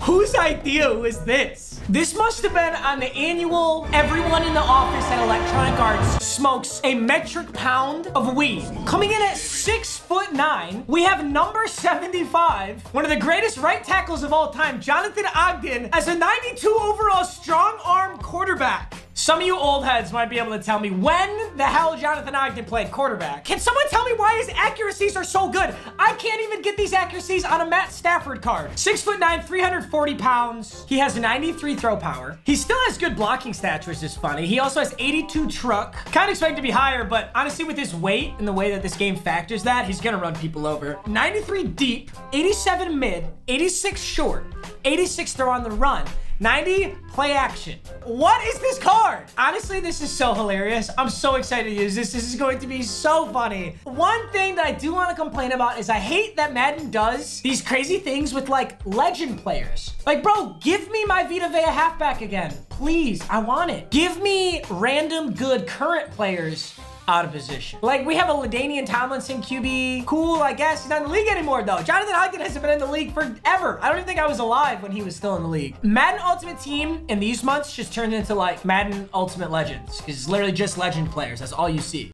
Whose idea was this? This must have been on the annual everyone in the office at Electronic Arts smokes a metric pound of weed. Coming in at six foot nine, we have number 75, one of the greatest right tackles of all time, Jonathan Ogden, as a 92 overall strong arm quarterback. Some of you old heads might be able to tell me when the hell Jonathan Ogden played quarterback. Can someone tell me why his accuracies are so good? I can't even get these accuracies on a Matt Stafford card. Six foot nine, 340 pounds. He has 93 throw power. He still has good blocking stats, which is funny. He also has 82 truck. Kind of expect to be higher, but honestly, with his weight and the way that this game factors that, he's gonna run people over. 93 deep, 87 mid, 86 short, 86 throw on the run. 90, play action. What is this card? Honestly, this is so hilarious. I'm so excited to use this. This is going to be so funny. One thing that I do want to complain about is I hate that Madden does these crazy things with like legend players. Like, bro, give me my Vita Vea halfback again. Please, I want it. Give me random good current players out of position. Like, we have a LaDainian Tomlinson QB. Cool, I guess. He's not in the league anymore, though. Jonathan Ogden hasn't been in the league forever. I don't even think I was alive when he was still in the league. Madden Ultimate Team in these months just turned into, like, Madden Ultimate Legends. because It's literally just legend players. That's all you see.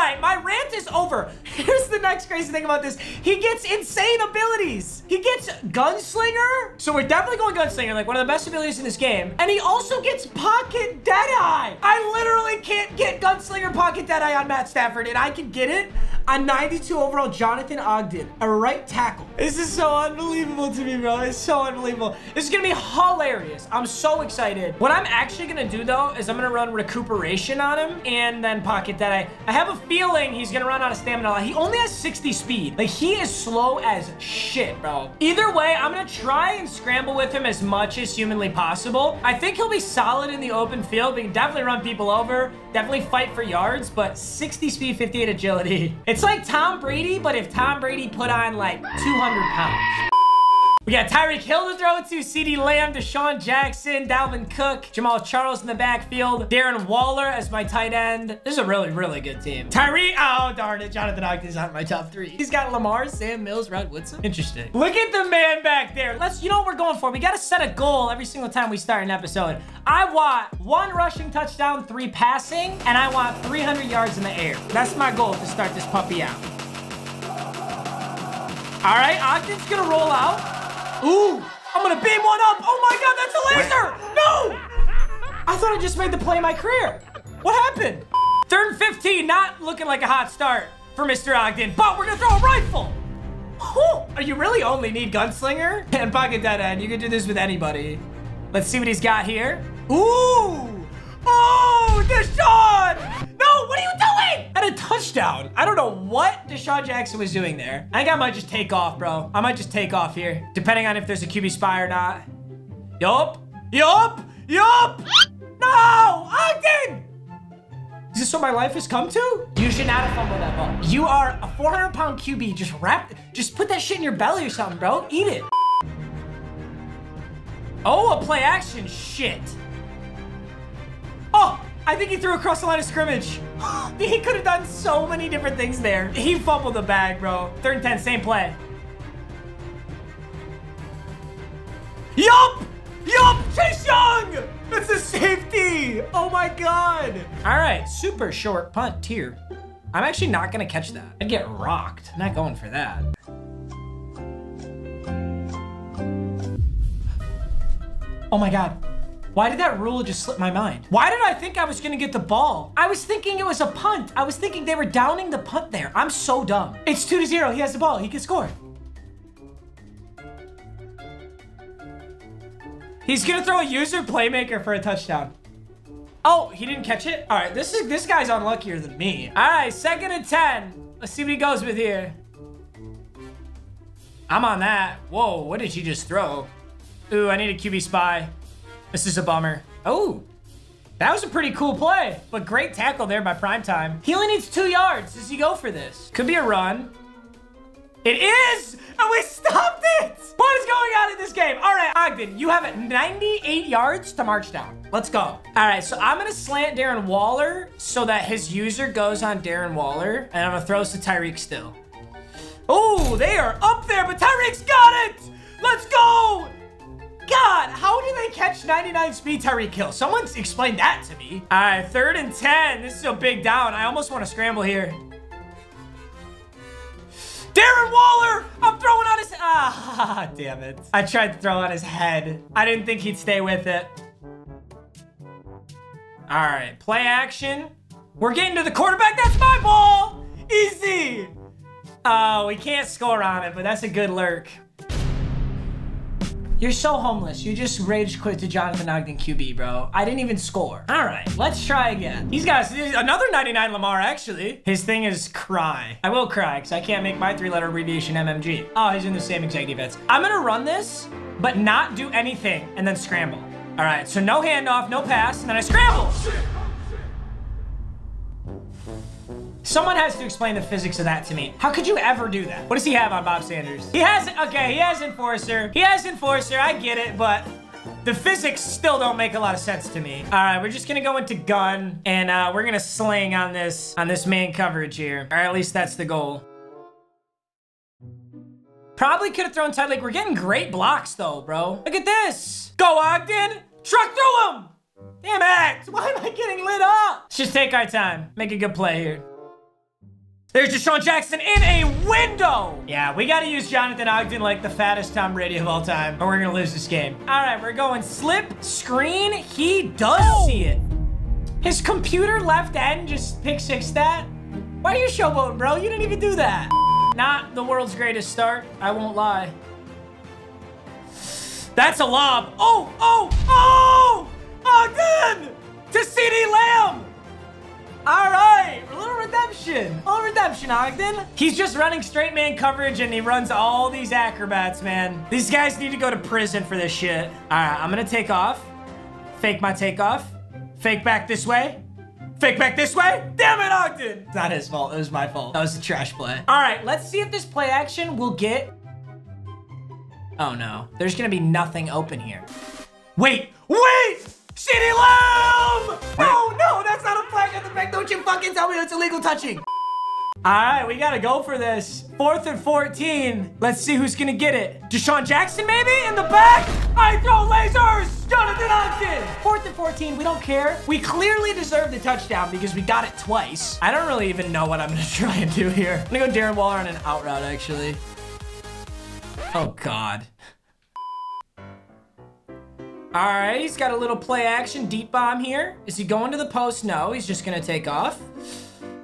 Right, my rant is over. Here's the next crazy thing about this. He gets insane abilities. He gets Gunslinger. So we're definitely going Gunslinger, like one of the best abilities in this game. And he also gets Pocket Deadeye. I literally can't get Gunslinger Pocket Deadeye on Matt Stafford, and I can get it on 92 overall Jonathan Ogden, a right tackle. This is so unbelievable to me, bro. It's so unbelievable. This is gonna be hilarious. I'm so excited. What I'm actually gonna do though is I'm gonna run recuperation on him and then pocket I, I have a feeling he's gonna run out of stamina. He only has 60 speed. Like he is slow as shit, bro. Either way, I'm gonna try and scramble with him as much as humanly possible. I think he'll be solid in the open field. We can definitely run people over, definitely fight for yards, but 60 speed, 58 agility. It's like Tom Brady, but if Tom Brady put on like 200 pounds. We got Tyreek Hill to throw to, CeeDee Lamb, DeSean Jackson, Dalvin Cook, Jamaal Charles in the backfield, Darren Waller as my tight end. This is a really, really good team. Tyreek, oh, darn it. Jonathan Ogden's not in my top three. He's got Lamar, Sam Mills, Rod Woodson. Interesting. Look at the man back there. Let's, you know what we're going for? We got to set a goal every single time we start an episode. I want one rushing touchdown, three passing, and I want 300 yards in the air. That's my goal to start this puppy out. All right, Ogden's gonna roll out. Ooh, I'm gonna beam one up. Oh my God, that's a laser. No, I thought I just made the play of my career. What happened? Third and 15, not looking like a hot start for Mr. Ogden, but we're gonna throw a rifle. Oh, you really only need Gunslinger and Pocket Deadeye. You can do this with anybody. Let's see what he's got here. Ooh! Oh, DeSean! No, what are you doing? At a touchdown. I don't know what DeSean Jackson was doing there. I think I might just take off, bro. I might just take off here, depending on if there's a QB spy or not. Yup. Yup. Yup. No, Ogden! Is this what my life has come to? You should not have fumbled that ball. You are a 400 pound QB. Just wrap, just put that shit in your belly or something, bro. Eat it. Oh, a play action. Shit. Oh, I think he threw across the line of scrimmage. he could have done so many different things there. He fumbled the bag, bro. Third and 10, same play. Yup! Yup! Chase Young! That's a safety! Oh my god! All right, super short punt here. I'm actually not gonna catch that. I'd get rocked. I'm not going for that. Oh my god. Why did that rule just slip my mind? Why did I think I was gonna get the ball? I was thinking it was a punt. I was thinking they were downing the punt there. I'm so dumb. It's two to zero. He has the ball. He can score. He's gonna throw a user playmaker for a touchdown. Oh, he didn't catch it? All right, this is this guy's unluckier than me. All right, second and 10. Let's see what he goes with here. I'm on that. Whoa, what did he just throw? Ooh, I need a QB spy. This is a bummer. Oh, that was a pretty cool play, but great tackle there by Primetime. He only needs two yards. Does he go for this? Could be a run. It is! And we stopped it! What is going on in this game? All right, Ogden, you have 98 yards to march down. Let's go. All right, so I'm gonna slant Darren Waller so that his user goes on Darren Waller, and I'm gonna throw this to Tyreek still. Oh, they are up there, they catch 99 speed Tyreek Hill? Someone explain that to me. All right, third and 10. This is a big down. I almost want to scramble here. Darren Waller! I'm throwing on his... Ah, damn it. I tried to throw on his head. I didn't think he'd stay with it. All right, play action. We're getting to the quarterback. That's my ball! Easy! Oh, we can't score on it, but that's a good lurk. You're so homeless. You just rage quit to Jonathan Ogden QB, bro. I didn't even score. All right, let's try again. He's got another 99 Lamar, actually. His thing is cry. I will cry because I can't make my three-letter abbreviation MMG. Oh, he's in the same exact defense. I'm going to run this, but not do anything and then scramble. All right, so no handoff, no pass, and then I scramble. Someone has to explain the physics of that to me. How could you ever do that? What does he have on Bob Sanders? He has, okay, he has Enforcer. He has Enforcer, I get it, but the physics still don't make a lot of sense to me. All right, we're just gonna go into gun and uh, we're gonna sling on this, on this main coverage here. Or at least that's the goal. Probably could have thrown tight like we're getting great blocks though, bro. Look at this. Go Ogden, truck through him. Damn it, why am I getting lit up? Let's just take our time, make a good play here. There's DeSean Jackson in a window. Yeah, we got to use Jonathan Ogden like the fattest Tom Brady of all time, or we're going to lose this game. All right, we're going slip, screen. He does oh. see it. His computer left end just pick six that. Why are you showboating, bro? You didn't even do that. Not the world's greatest start. I won't lie. That's a lob. Oh, oh, oh! Ogden! To CeeDee Lamb! All right, redemption. A little redemption, Ogden. He's just running straight man coverage and he runs all these acrobats, man. These guys need to go to prison for this shit. All right, I'm gonna take off. Fake my takeoff. Fake back this way. Fake back this way. Damn it, Ogden. It's not his fault. It was my fault. That was a trash play. All right, let's see if this play action will get... Oh, no. There's gonna be nothing open here. Wait, wait! CeeDee Lamb! No, oh, no, that's not a Don't you fucking tell me it's illegal touching. All right, we gotta go for this. Fourth and 14. Let's see who's gonna get it. DeSean Jackson, maybe? In the back? I throw lasers! Jonathan Ogden! Fourth and 14, we don't care. We clearly deserve the touchdown because we got it twice. I don't really even know what I'm gonna try and do here. I'm gonna go Darren Waller on an out route, actually. Oh, God. All right, he's got a little play action deep bomb here. Is he going to the post? No, he's just gonna take off.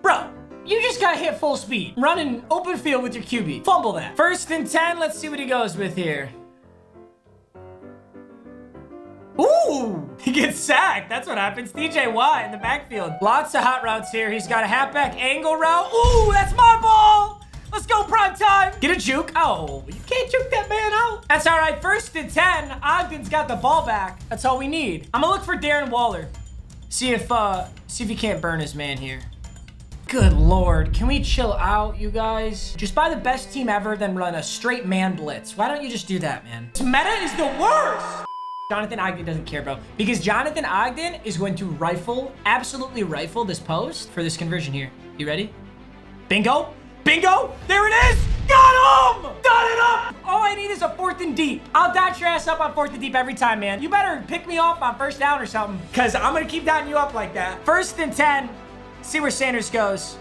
Bro, you just got hit full speed. Running open field with your QB. Fumble that. First and 10, let's see what he goes with here. Ooh, he gets sacked. That's what happens. DJ Watt in the backfield. Lots of hot routes here. He's got a halfback angle route. Ooh, that's my ball. Let's go, prime time. Get a juke. Oh, you can't juke that man out. That's all right. First and 10. Ogden's got the ball back. That's all we need. I'm gonna look for Darren Waller. See if, uh, see if he can't burn his man here. Good lord, can we chill out, you guys? Just buy the best team ever, then run a straight man blitz. Why don't you just do that, man? This meta is the worst! Jonathan Ogden doesn't care, bro. Because Jonathan Ogden is going to rifle, absolutely rifle this post for this conversion here. You ready? Bingo! Bingo! There it is! Got him! Done it up! All I need is a fourth and deep. I'll dot your ass up on fourth and deep every time, man. You better pick me off on first down or something, because I'm going to keep dotting you up like that. First and 10. See where Sanders goes.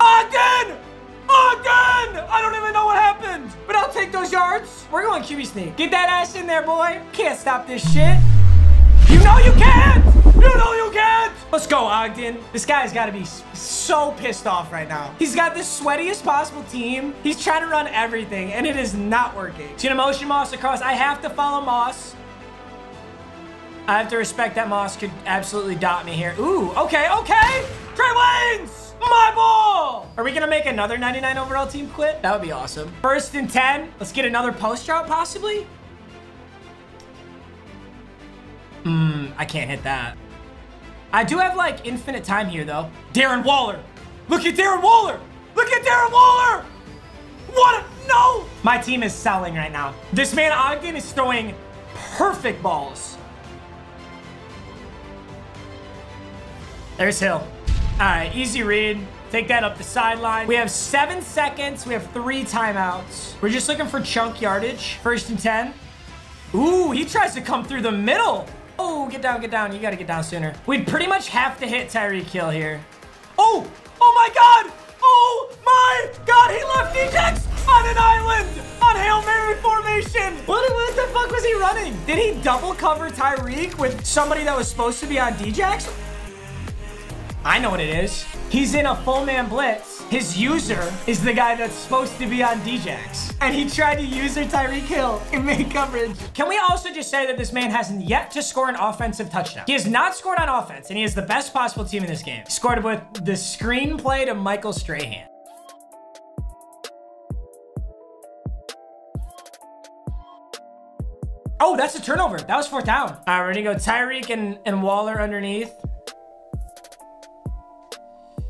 Ogden! Ogden! I don't even know what happened, but I'll take those yards. We're going QB sneak. Get that ass in there, boy. Can't stop this shit. You know you can't! You know you can't! Let's go, Ogden. This guy's got to be so pissed off right now. He's got the sweatiest possible team. He's trying to run everything, and it is not working. An motion Moss across. I have to follow Moss. I have to respect that Moss could absolutely dot me here. Ooh, okay, okay. Trae Waynes, my ball. Are we to make another 99 overall team quit? That would be awesome. First and 10. Let's get another post route, possibly. Hmm, I can't hit that. I do have like infinite time here though. Darren Waller. Look at Darren Waller. Look at Darren Waller. What a, no. My team is selling right now. This man Ogden is throwing perfect balls. There's Hill. All right, easy read. Take that up the sideline. We have seven seconds. We have three timeouts. We're just looking for chunk yardage. First and 10. Ooh, he tries to come through the middle. Oh, get down, get down. You got to get down sooner. We'd pretty much have to hit Tyreek Hill here. Oh, oh my God. Oh my God, he left Djax on an island on Hail Mary formation. What, what the fuck was he running? Did he double cover Tyreek with somebody that was supposed to be on Djax? I know what it is. He's in a full man blitz. His user is the guy that's supposed to be on Djax. And he tried to user Tyreek Hill in main coverage. Can we also just say that this man hasn't yet to score an offensive touchdown? He has not scored on offense, and he is the best possible team in this game. He scored with the screenplay to Michael Strahan. Oh, that's a turnover. That was fourth down. All right, we're gonna go Tyreek and, and Waller underneath.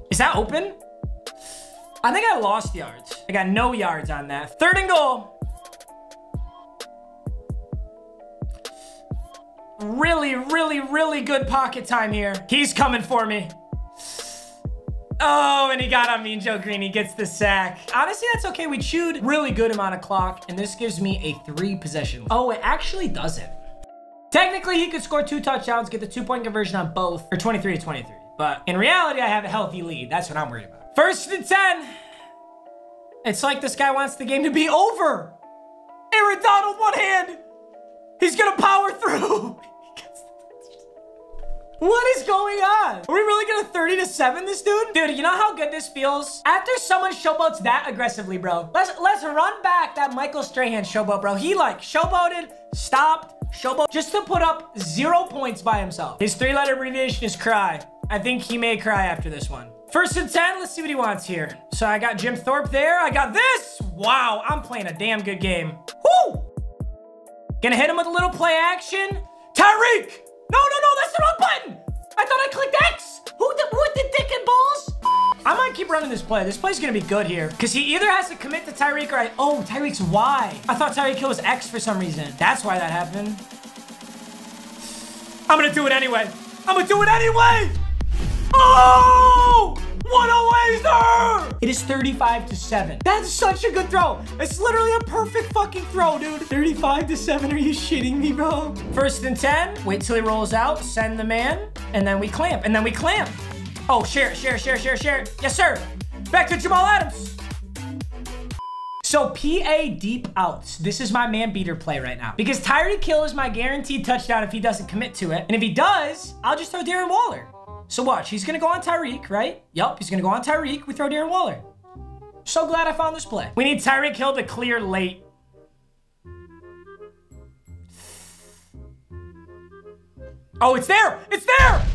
Is that open? I think I lost yards. I got no yards on that. Third and goal. Really, really, really good pocket time here. He's coming for me. Oh, and he got on Mean Joe Greene. He gets the sack. Honestly, that's okay. We chewed really good amount of clock, and this gives me a three possession. Oh, it actually doesn't. Technically, he could score two touchdowns, get the two-point conversion on both, or 23 to 23. But in reality, I have a healthy lead. That's what I'm worried about. First and 10. It's like this guy wants the game to be over. Aaron Donald, one hand. He's gonna power through. What is going on? Are we really gonna 30 to 7 this dude? Dude, you know how good this feels? After someone showboats that aggressively, bro. Let's let's run back that Michael Strahan showboat, bro. He like showboated, stopped, showboat, just to put up zero points by himself. His three-letter abbreviation is cry. I think he may cry after this one. First and 10, let's see what he wants here. So I got Jim Thorpe there. I got this. Wow, I'm playing a damn good game. Whoo! Gonna hit him with a little play action. Tyreek! No, no, no, that's the wrong button! I thought I clicked X! Who the, what the dick and balls? I might keep running this play. This play's gonna be good here. Because he either has to commit to Tyreek or I... Oh, Tyreek's Y. I thought Tyreek Hill was X for some reason. That's why that happened. I'm gonna do it anyway. I'm gonna do it anyway! Oh! What a laser! It is 35 to 7. That's such a good throw. It's literally a perfect fucking throw, dude. 35 to 7. Are you shitting me, bro? First and 10. Wait till he rolls out. Send the man. And then we clamp. And then we clamp. Oh, share, share, share, share, share. Yes, sir. Back to Jamal Adams. So PA deep outs. This is my man beater play right now. Because Tyreek Hill is my guaranteed touchdown if he doesn't commit to it. And if he does, I'll just throw Darren Waller. So watch, he's gonna go on Tyreek, right? Yup, he's gonna go on Tyreek. We throw Darren Waller. So glad I found this play. We need Tyreek Hill to clear late. Oh, it's there! It's there!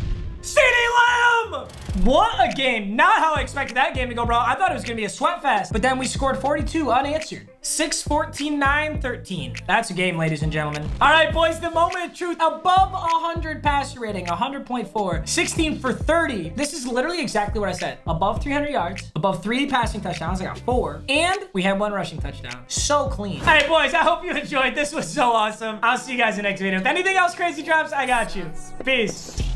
CeeDee Lamb! What a game. Not how I expected that game to go, bro. I thought it was going to be a sweat fest. But then we scored 42 unanswered. 6, 14, 9, 13. That's a game, ladies and gentlemen. All right, boys, the moment of truth. Above 100 passer rating, 100.4. 16 for 30. This is literally exactly what I said. Above 300 yards, above three passing touchdowns. I got four. And we had one rushing touchdown. So clean. All right, boys, I hope you enjoyed. This was so awesome. I'll see you guys in the next video. If anything else crazy drops, I got you. Peace.